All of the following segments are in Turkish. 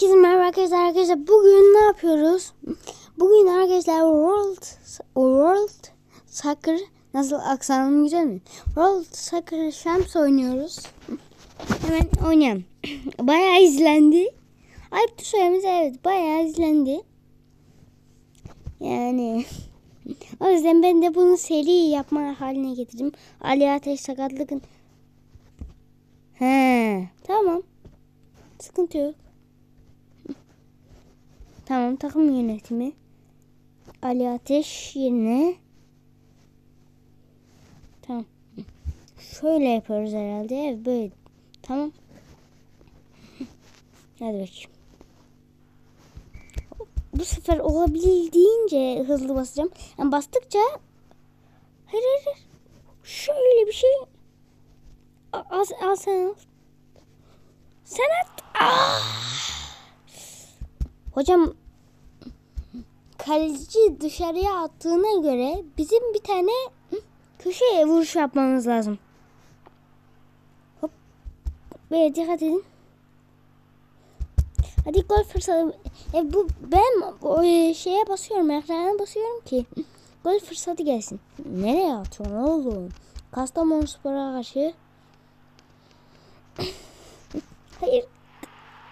Herkese merhaba arkadaşlar. Arkadaşlar bugün ne yapıyoruz? Bugün arkadaşlar World World Soccer nasıl aksanım güzel mi? World Soccer Champs oynuyoruz. Hemen oynayalım. bayağı izlendi. Ayıptır söylemesi evet bayağı izlendi. Yani o yüzden ben de bunu seri yapma haline getirdim. Ali Ateş sakatlıkın. He, tamam. Sıkıntı yok. Tamam takım yönetimi. Ali Ateş yerine. Tamam. Şöyle yapıyoruz herhalde. Evet böyle. Tamam. Hadi bakayım. Bu sefer olabildiğince hızlı basacağım. Yani bastıkça hayır hayır. hayır. Şöyle bir şey. Al, al, sen al. Sen at. Ah! Hocam kaleci dışarıya attığına göre bizim bir tane köşeye vuruş yapmamız lazım. Hop. Böyle dikkat edin. Hadi gol fırsatı. E bu ben o e, şeye basıyorum, ekrana basıyorum ki gol fırsatı gelsin. Nereye atıyorsun oğlum? Kastamonu Spor'a karşı. Hayır.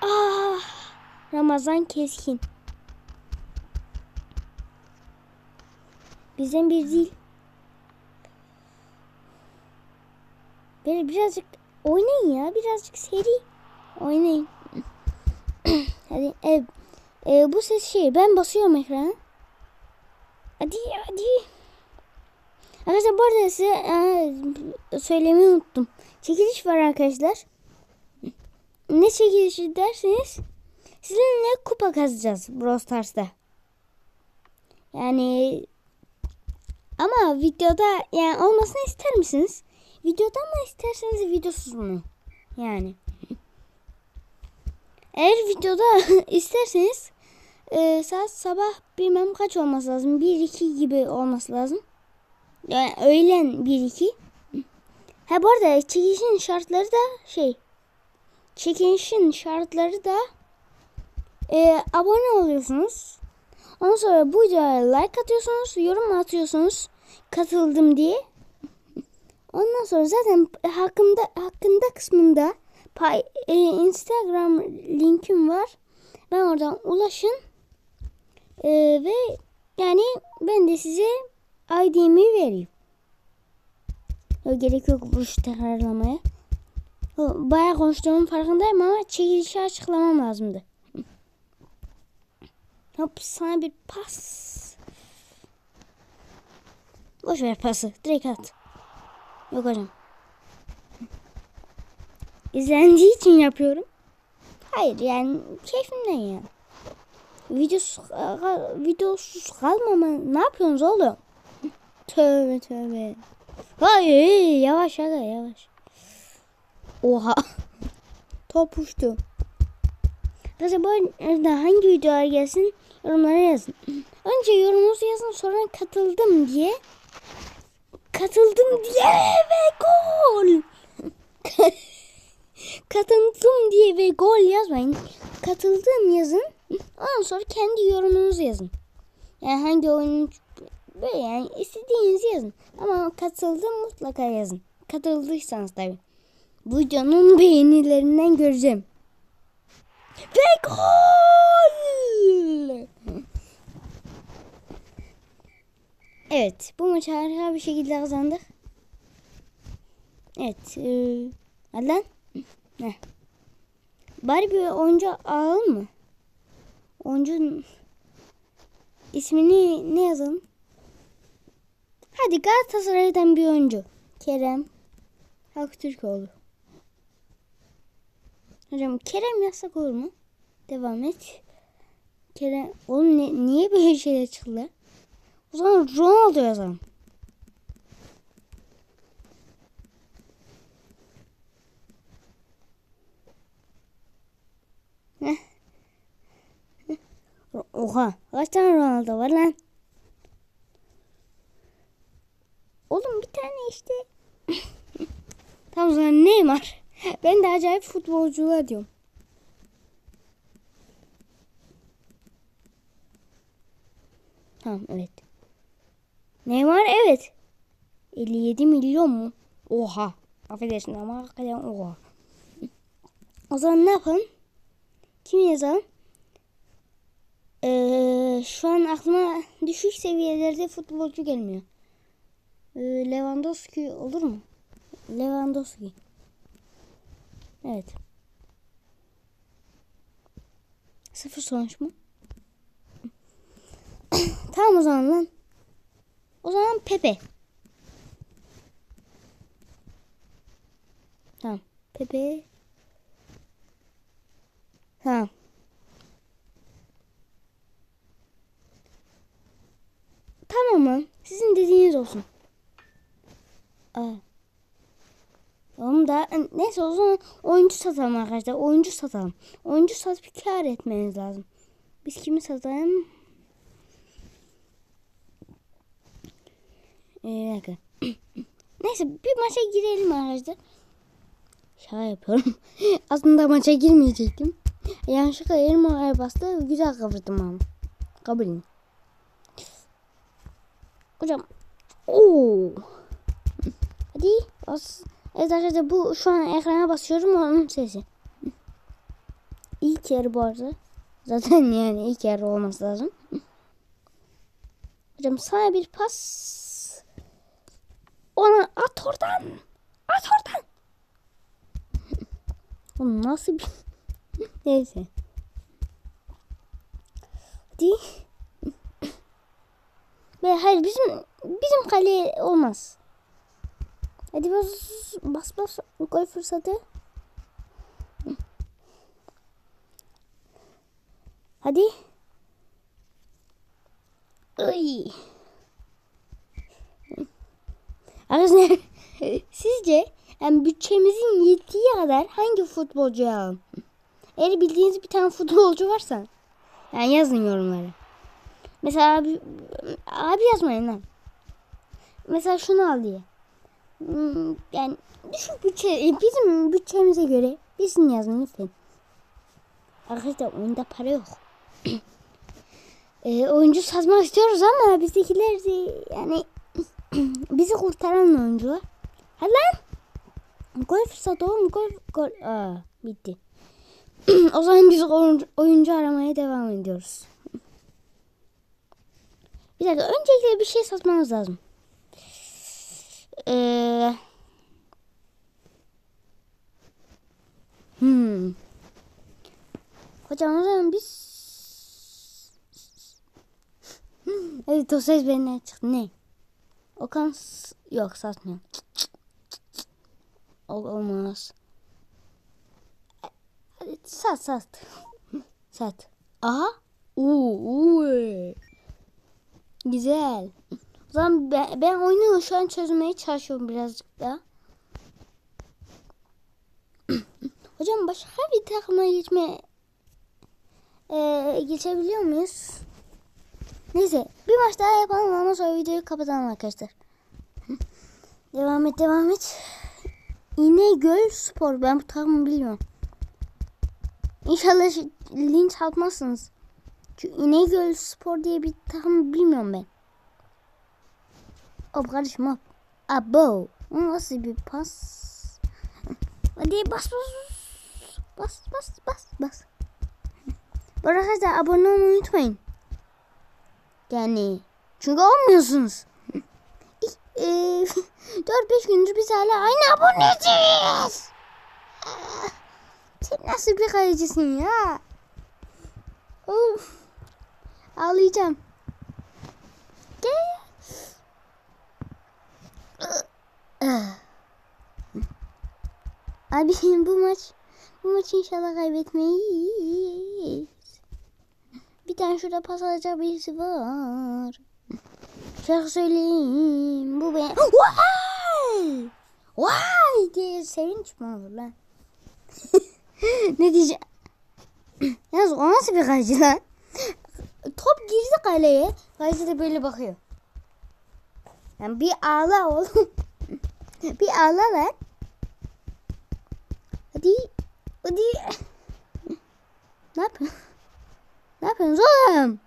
Ah. Ramazan Keskin. Bizden bir değil. Böyle birazcık oynayın ya. Birazcık seri oynayın. hadi e, e, bu ses şey ben basıyorum ekrana. Hadi hadi. Arkadaşlar bu arada size e, söylemeyi unuttum. Çekiliş var arkadaşlar. Ne çekilişi derseniz sizinle kupa kazacağız Brawl Stars'ta. Yani ama videoda yani olmasını ister misiniz? Videoda mı isterseniz videosuz mu? Yani. Eğer videoda isterseniz e, saat sabah bilmem kaç olması lazım. 1-2 gibi olması lazım. Yani öğlen 1-2. Ha bu arada çekilişin şartları da şey. Çekilişin şartları da e, abone oluyorsunuz. Ondan sonra bu videoya like atıyorsunuz, yorum atıyorsunuz katıldım diye. Ondan sonra zaten hakkında hakkında kısmında pay, e, Instagram linkim var. Ben oradan ulaşın. E, ve yani ben de size ID'mi vereyim. Yok, gerek yok bu tekrarlamaya. Bayağı konuştuğumun farkındayım ama çekilişi açıklamam lazımdı. Hop sana bir pas. Boş ver pası. Direkt at. Yok hocam. İzlendiği için yapıyorum. Hayır yani keyfimden ya. Videosuz, videosuz kalmama ne yapıyorsunuz oğlum? Tövbe tövbe. Hayır yavaş aga yavaş. Oha. Top uçtu. Arkadaşlar bu arada hangi videolar gelsin yorumlara yazın. Önce yorumunuzu yazın sonra katıldım diye. Katıldım diye ve gol. katıldım diye ve gol yazmayın. Katıldım yazın. Ondan sonra kendi yorumunuzu yazın. Yani hangi oyun böyle yani istediğinizi yazın. Ama katıldım mutlaka yazın. Katıldıysanız tabii. Bu videonun beğenilerinden göreceğim. Ve gol! Evet, bu maçı harika bir şekilde kazandık. Evet, hadi lan. Ne? Bari bir oyuncu alalım mı? Oyuncunun ismini ne yazalım? Hadi Galatasaray'dan bir oyuncu. Kerem Aktürkoğlu. Hocam Kerem yazsak olur mu? Devam et. Kerem. Oğlum ne, niye böyle şeyler çıktı? O zaman Ronaldo yazalım. Oha kaç tane Ronaldo var lan? Oğlum bir tane işte. Tam zaman Neymar. Ben de acayip futbolcular diyorum. Tamam evet. Neymar evet. 57 milyon mu? Oha. Affedersin ama hakikaten oha. O zaman ne yapalım? Kim yazalım? Ee, şu an aklıma düşük seviyelerde futbolcu gelmiyor. Ee, Lewandowski olur mu? Lewandowski. Evet. Sıfır sonuç mu? tamam o zaman lan. O zaman Pepe. Tamam. Pepe. Tamam. Tamam mı? Sizin dediğiniz olsun. Aa. Oğlum da neyse o zaman oyuncu satalım arkadaşlar. Oyuncu satalım. Oyuncu satıp kar etmeniz lazım. Biz kimi satalım? Ee, neyse bir maça girelim arkadaşlar. Şaka yapıyorum. Aslında maça girmeyecektim. Yanlışlıkla elim oraya bastı. Güzel kavurdum ama. Kabulüm. Hocam. Oo. Hadi bas. Evet arkadaşlar bu şu an ekrana basıyorum onun sesi. İlk yarı bu arada. Zaten yani ilk yarı olması lazım. Hocam sana bir pas. Ona at oradan. At oradan. Bu nasıl bir... Neyse. Hadi. Ve hayır bizim bizim kale olmaz. Hadi bas bas bas gol fırsatı. Hadi. Ay. Arkadaşlar sizce yani bütçemizin yettiği kadar hangi futbolcuyu alalım? Eğer bildiğiniz bir tane futbolcu varsa yani yazın yorumlara. Mesela abi, abi yazmayın lan. Mesela şunu al diye. Hmm, yani düşük bütçe e, bizim bütçemize göre birisini yazın lütfen. Arkadaşlar oyunda para yok. e, oyuncu satmak istiyoruz ama bizdekiler de yani bizi kurtaran oyuncular. Hadi lan. Gol fırsatı oğlum gol gol. Aa, bitti. o zaman biz oyuncu, oyuncu aramaya devam ediyoruz. Bir dakika öncelikle bir şey satmamız lazım. Ee, hmm. Hocam o zaman biz Evet o ses benden çıktı. Ne? Okan yok satmıyor. Ol olmaz. Sat sat. Sat. Aha. Uuu. Güzel. O zaman ben, ben oyunu şu an çözmeye çalışıyorum birazcık daha. Hocam başka bir takıma geçme ee, geçebiliyor muyuz? Neyse bir maç daha yapalım ama sonra videoyu kapatalım arkadaşlar. devam et devam et. İnegöl Spor ben bu takımı biliyorum. İnşallah linç atmazsınız. Çünkü İnegöl Spor diye bir takım bilmiyorum ben. Hop kardeşim hop. Abo. O nasıl bir pas? Hadi bas bas. Bas bas bas bas. Bu arada abone olmayı unutmayın. Yani çünkü olmuyorsunuz. 4-5 gündür biz hala aynı aboneciyiz. Sen nasıl bir kalecisin ya? Of. Ağlayacağım. Gel. Abi bu maç bu maç inşallah kaybetmeyiz. Bir tane şurada pas alacak birisi var. Şarkı söyleyeyim. Bu ben. Vay! Vay diye sevinç mi olur lan? ne diyeceğim? Yalnız o nasıl bir kaleci lan? Top girdi kaleye. Kaleci de böyle bakıyor. Yani bir ağla oğlum. bir ağla lan. Hadi. Hadi. ne yapıyorsun? Ne yapıyorsunuz oğlum?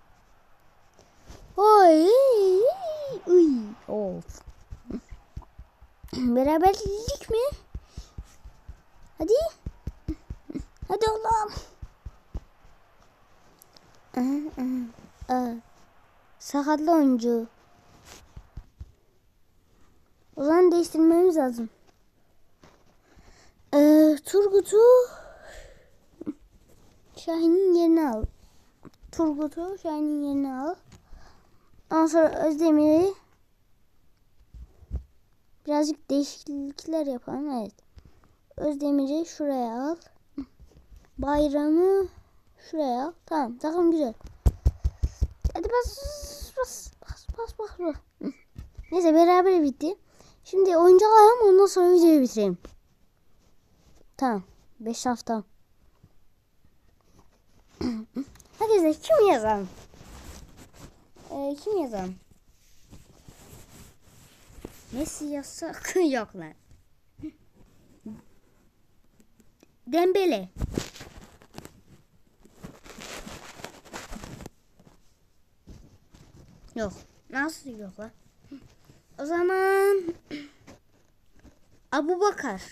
Oy. Uy. Of. Beraberlik mi? Hadi. Hadi oğlum. Sakatlı oyuncu. O zaman değiştirmemiz lazım. Ee, Turgut'u Şahin'in yerine al. Turgut'u Şahin'in yerine al. Ondan sonra Özdemir'i birazcık değişiklikler yapalım. Evet. Özdemir'i şuraya al. Bayramı şuraya al. Tamam. Takım güzel. Hadi bas bas bas bas bas. bas. Neyse beraber bitti. Şimdi oyuncu alalım ondan sonra videoyu bitireyim. Tamam. 5 hafta. Hadi kim yazalım? Ee, kim yazalım? Messi yazsak yok lan. Dembele. Yok. Nasıl yok lan? O zaman Abu Bakar.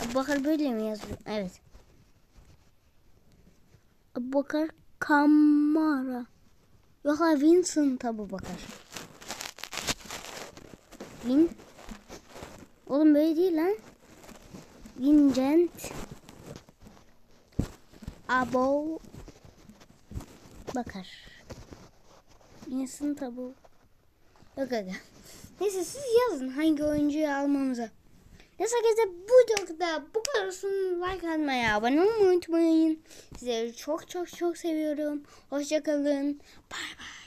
Abu Bakar böyle mi yazıyor? Evet. Bakar Kamara. Yok ha Vincent Abu Bakar. Vin. Oğlum böyle değil lan. Vincent Abu Bakar. Vincent Abu. Yok aga. Neyse siz yazın hangi oyuncuyu almamıza. Neyse arkadaşlar bu videoda bu kadar olsun. Like atmayı, abone olmayı unutmayın. Sizleri çok çok çok seviyorum. Hoşçakalın. Bye.